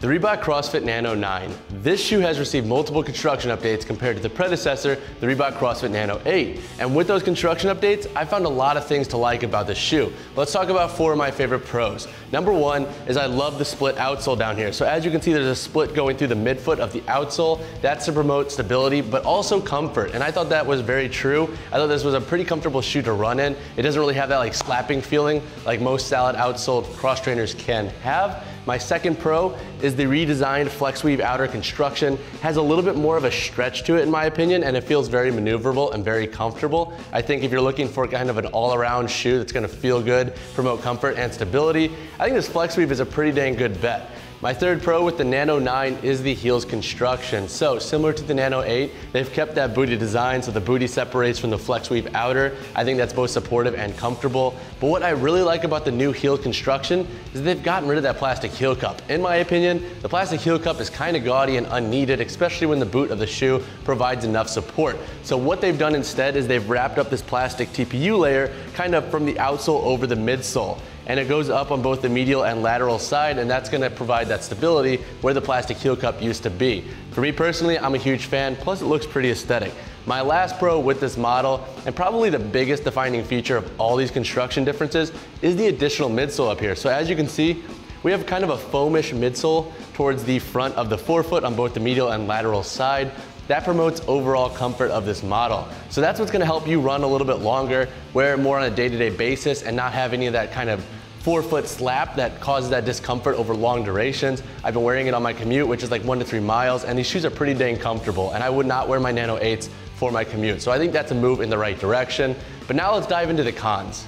The Reebok CrossFit Nano 9. This shoe has received multiple construction updates compared to the predecessor, the Reebok CrossFit Nano 8. And with those construction updates, I found a lot of things to like about this shoe. Let's talk about four of my favorite pros. Number one is I love the split outsole down here. So as you can see, there's a split going through the midfoot of the outsole. That's to promote stability, but also comfort. And I thought that was very true. I thought this was a pretty comfortable shoe to run in. It doesn't really have that like slapping feeling like most salad outsole cross trainers can have. My second pro is the redesigned flex weave outer construction. Has a little bit more of a stretch to it in my opinion and it feels very maneuverable and very comfortable. I think if you're looking for kind of an all-around shoe that's gonna feel good, promote comfort and stability, I think this flex weave is a pretty dang good bet. My third pro with the Nano 9 is the heels construction. So similar to the Nano 8, they've kept that booty design so the booty separates from the flex weave outer. I think that's both supportive and comfortable. But what I really like about the new heel construction is they've gotten rid of that plastic heel cup. In my opinion, the plastic heel cup is kind of gaudy and unneeded, especially when the boot of the shoe provides enough support. So what they've done instead is they've wrapped up this plastic TPU layer kind of from the outsole over the midsole and it goes up on both the medial and lateral side and that's going to provide that stability where the plastic heel cup used to be. For me personally, I'm a huge fan, plus it looks pretty aesthetic. My last pro with this model, and probably the biggest defining feature of all these construction differences, is the additional midsole up here. So as you can see, we have kind of a foamish midsole towards the front of the forefoot on both the medial and lateral side. That promotes overall comfort of this model. So that's what's gonna help you run a little bit longer, wear it more on a day-to-day -day basis and not have any of that kind of forefoot slap that causes that discomfort over long durations. I've been wearing it on my commute, which is like one to three miles, and these shoes are pretty dang comfortable, and I would not wear my Nano 8s for my commute. So I think that's a move in the right direction. But now let's dive into the cons.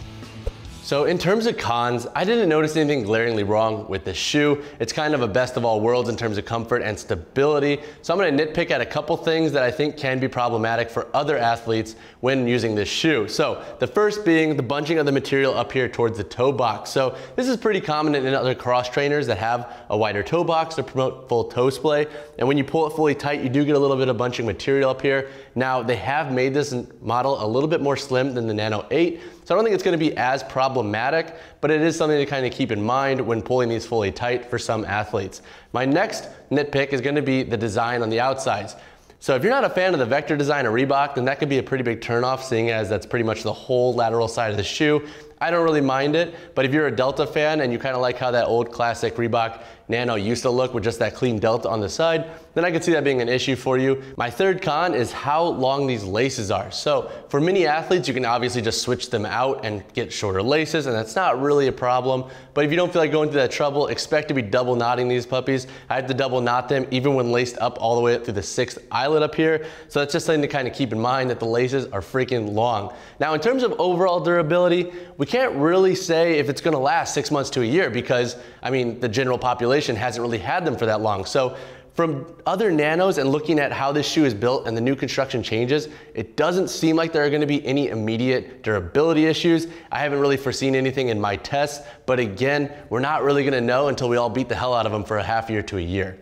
So in terms of cons, I didn't notice anything glaringly wrong with this shoe. It's kind of a best of all worlds in terms of comfort and stability. So I'm gonna nitpick at a couple things that I think can be problematic for other athletes when using this shoe. So the first being the bunching of the material up here towards the toe box. So this is pretty common in other cross trainers that have a wider toe box to promote full toe splay. And when you pull it fully tight, you do get a little bit of bunching material up here. Now they have made this model a little bit more slim than the Nano 8. So I don't think it's gonna be as problematic, but it is something to kind of keep in mind when pulling these fully tight for some athletes. My next nitpick is gonna be the design on the outsides. So if you're not a fan of the vector design of Reebok, then that could be a pretty big turnoff seeing as that's pretty much the whole lateral side of the shoe. I don't really mind it, but if you're a Delta fan and you kind of like how that old classic Reebok Nano used to look with just that clean Delta on the side, then I could see that being an issue for you. My third con is how long these laces are. So for many athletes, you can obviously just switch them out and get shorter laces, and that's not really a problem. But if you don't feel like going through that trouble, expect to be double knotting these puppies. I had to double knot them even when laced up all the way up through the sixth eyelet up here. So that's just something to kind of keep in mind that the laces are freaking long. Now in terms of overall durability, we can't really say if it's gonna last six months to a year because, I mean, the general population hasn't really had them for that long. So from other nanos and looking at how this shoe is built and the new construction changes, it doesn't seem like there are gonna be any immediate durability issues. I haven't really foreseen anything in my tests, but again, we're not really gonna know until we all beat the hell out of them for a half year to a year.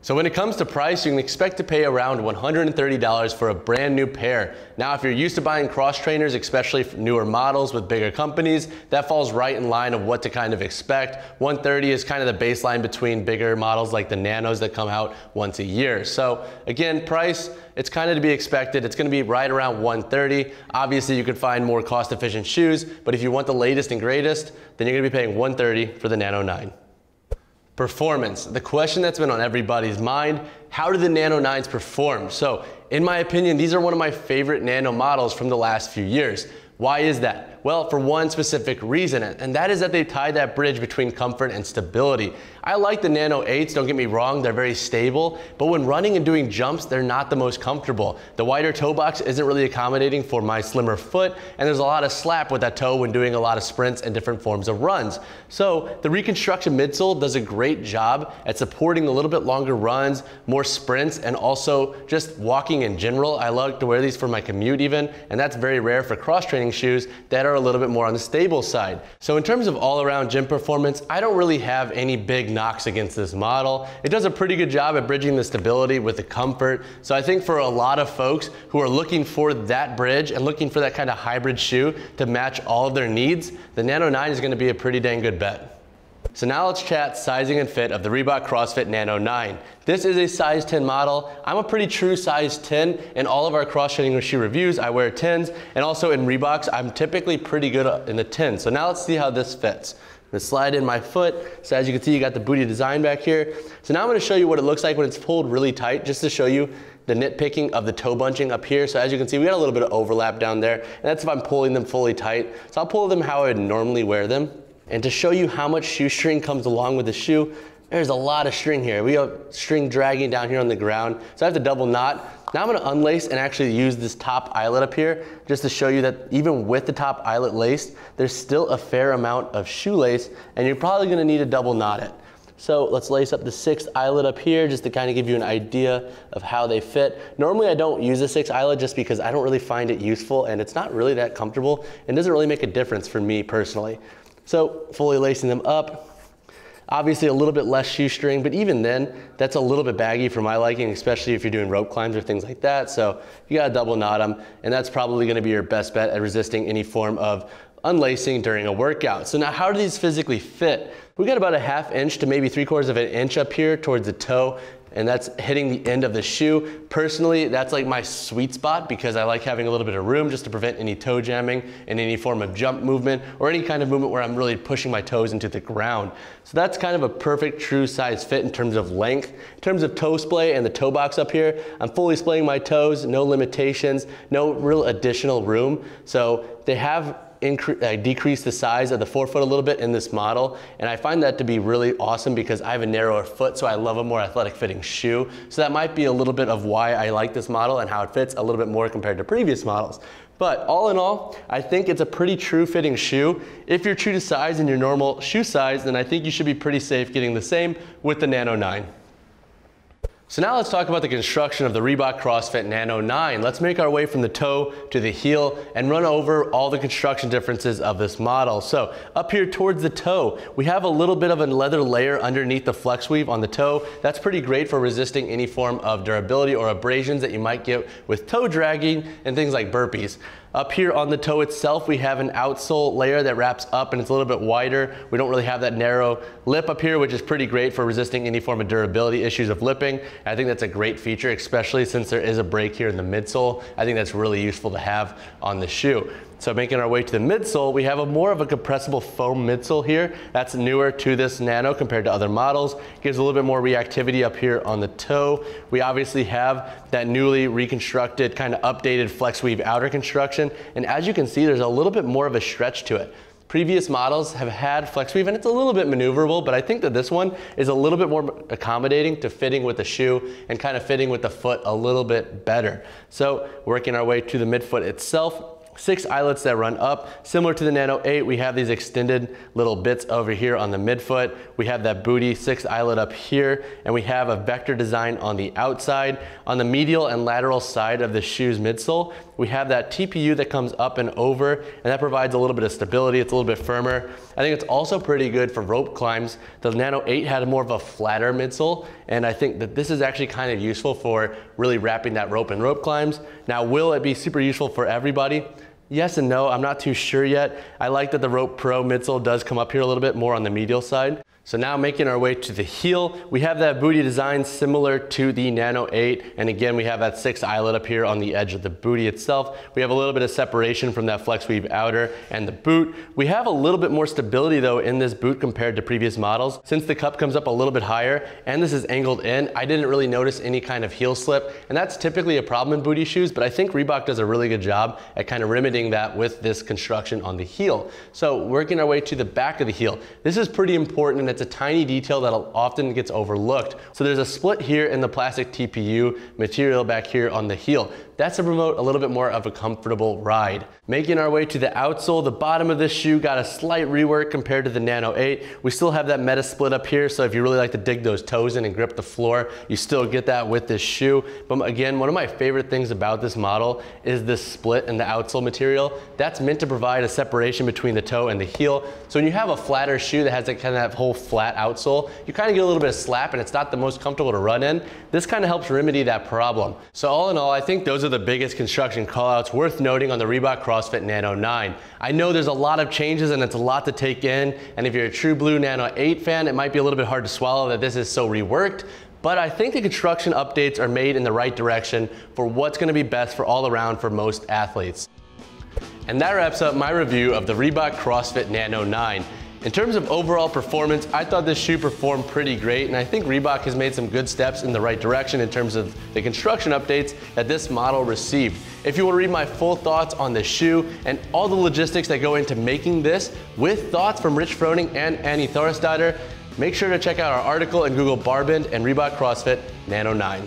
So when it comes to price, you can expect to pay around $130 for a brand new pair. Now, if you're used to buying cross trainers, especially newer models with bigger companies, that falls right in line of what to kind of expect. 130 is kind of the baseline between bigger models like the Nanos that come out once a year. So again, price, it's kind of to be expected. It's gonna be right around 130. Obviously, you could find more cost efficient shoes, but if you want the latest and greatest, then you're gonna be paying 130 for the Nano 9. Performance, the question that's been on everybody's mind, how do the Nano 9s perform? So in my opinion, these are one of my favorite Nano models from the last few years. Why is that? Well, for one specific reason, and that is that they tie that bridge between comfort and stability. I like the Nano 8s, don't get me wrong, they're very stable, but when running and doing jumps, they're not the most comfortable. The wider toe box isn't really accommodating for my slimmer foot, and there's a lot of slap with that toe when doing a lot of sprints and different forms of runs. So the reconstruction midsole does a great job at supporting a little bit longer runs, more sprints, and also just walking in general. I like to wear these for my commute even, and that's very rare for cross training shoes that are a little bit more on the stable side. So in terms of all around gym performance, I don't really have any big knocks against this model. It does a pretty good job at bridging the stability with the comfort. So I think for a lot of folks who are looking for that bridge and looking for that kind of hybrid shoe to match all of their needs, the Nano 9 is gonna be a pretty dang good bet. So now let's chat sizing and fit of the Reebok CrossFit Nano 9. This is a size 10 model. I'm a pretty true size 10 in all of our cross-training reviews. I wear 10s and also in Reeboks, I'm typically pretty good in the 10. So now let's see how this fits. I'm gonna slide in my foot. So as you can see, you got the booty design back here. So now I'm gonna show you what it looks like when it's pulled really tight, just to show you the nitpicking of the toe bunching up here. So as you can see, we got a little bit of overlap down there. And that's if I'm pulling them fully tight. So I'll pull them how I would normally wear them. And to show you how much shoestring comes along with the shoe, there's a lot of string here. We have string dragging down here on the ground. So I have to double knot. Now I'm gonna unlace and actually use this top eyelet up here just to show you that even with the top eyelet laced, there's still a fair amount of shoelace and you're probably gonna need to double knot it. So let's lace up the sixth eyelet up here just to kind of give you an idea of how they fit. Normally I don't use a sixth eyelet just because I don't really find it useful and it's not really that comfortable and doesn't really make a difference for me personally. So fully lacing them up. Obviously a little bit less shoestring, but even then, that's a little bit baggy for my liking, especially if you're doing rope climbs or things like that. So you gotta double knot them, and that's probably gonna be your best bet at resisting any form of unlacing during a workout. So now how do these physically fit? We got about a half inch to maybe three quarters of an inch up here towards the toe and that's hitting the end of the shoe. Personally, that's like my sweet spot because I like having a little bit of room just to prevent any toe jamming and any form of jump movement or any kind of movement where I'm really pushing my toes into the ground. So that's kind of a perfect true size fit in terms of length. In terms of toe splay and the toe box up here, I'm fully splaying my toes, no limitations, no real additional room. So they have increase, uh, decrease the size of the forefoot a little bit in this model. And I find that to be really awesome because I have a narrower foot, so I love a more athletic fitting shoe. So that might be a little bit of why I like this model and how it fits a little bit more compared to previous models. But all in all, I think it's a pretty true fitting shoe. If you're true to size and your normal shoe size, then I think you should be pretty safe getting the same with the Nano 9. So now let's talk about the construction of the Reebok CrossFit Nano 9. Let's make our way from the toe to the heel and run over all the construction differences of this model. So up here towards the toe, we have a little bit of a leather layer underneath the flex weave on the toe. That's pretty great for resisting any form of durability or abrasions that you might get with toe dragging and things like burpees. Up here on the toe itself, we have an outsole layer that wraps up and it's a little bit wider. We don't really have that narrow lip up here, which is pretty great for resisting any form of durability issues of lipping. I think that's a great feature, especially since there is a break here in the midsole. I think that's really useful to have on the shoe. So making our way to the midsole, we have a more of a compressible foam midsole here. That's newer to this Nano compared to other models. Gives a little bit more reactivity up here on the toe. We obviously have that newly reconstructed, kind of updated flex weave outer construction. And as you can see, there's a little bit more of a stretch to it. Previous models have had flex weave and it's a little bit maneuverable, but I think that this one is a little bit more accommodating to fitting with the shoe and kind of fitting with the foot a little bit better. So working our way to the midfoot itself, six eyelets that run up. Similar to the Nano 8, we have these extended little bits over here on the midfoot. We have that booty six eyelet up here, and we have a vector design on the outside. On the medial and lateral side of the shoe's midsole, we have that TPU that comes up and over, and that provides a little bit of stability. It's a little bit firmer. I think it's also pretty good for rope climbs. The Nano 8 had more of a flatter midsole, and I think that this is actually kind of useful for really wrapping that rope in rope climbs. Now, will it be super useful for everybody? Yes and no, I'm not too sure yet. I like that the Rope Pro midsole does come up here a little bit more on the medial side. So now making our way to the heel, we have that booty design similar to the Nano 8. And again, we have that six eyelet up here on the edge of the booty itself. We have a little bit of separation from that flex weave outer and the boot. We have a little bit more stability though in this boot compared to previous models. Since the cup comes up a little bit higher and this is angled in, I didn't really notice any kind of heel slip. And that's typically a problem in booty shoes, but I think Reebok does a really good job at kind of remedying that with this construction on the heel. So working our way to the back of the heel. This is pretty important it's a tiny detail that often gets overlooked. So there's a split here in the plastic TPU material back here on the heel. That's to promote a little bit more of a comfortable ride. Making our way to the outsole, the bottom of this shoe got a slight rework compared to the Nano 8. We still have that meta split up here, so if you really like to dig those toes in and grip the floor, you still get that with this shoe. But again, one of my favorite things about this model is this split in the outsole material. That's meant to provide a separation between the toe and the heel. So when you have a flatter shoe that has that kind of that whole flat outsole, you kind of get a little bit of slap and it's not the most comfortable to run in. This kind of helps remedy that problem. So all in all, I think those are are the biggest construction callouts worth noting on the Reebok CrossFit Nano 9. I know there's a lot of changes and it's a lot to take in, and if you're a True Blue Nano 8 fan, it might be a little bit hard to swallow that this is so reworked, but I think the construction updates are made in the right direction for what's gonna be best for all around for most athletes. And that wraps up my review of the Reebok CrossFit Nano 9. In terms of overall performance, I thought this shoe performed pretty great, and I think Reebok has made some good steps in the right direction in terms of the construction updates that this model received. If you want to read my full thoughts on this shoe and all the logistics that go into making this, with thoughts from Rich Froning and Annie Thorisdottir, make sure to check out our article and Google Barbend and Reebok CrossFit Nano 9.